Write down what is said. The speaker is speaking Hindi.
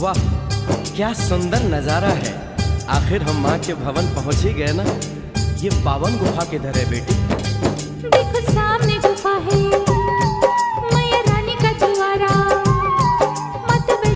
वाह, क्या सुंदर नज़ारा है। आखिर हम माँ के भवन पहुँच ही गए ना। ये पावन गुफा किधर है बेटी?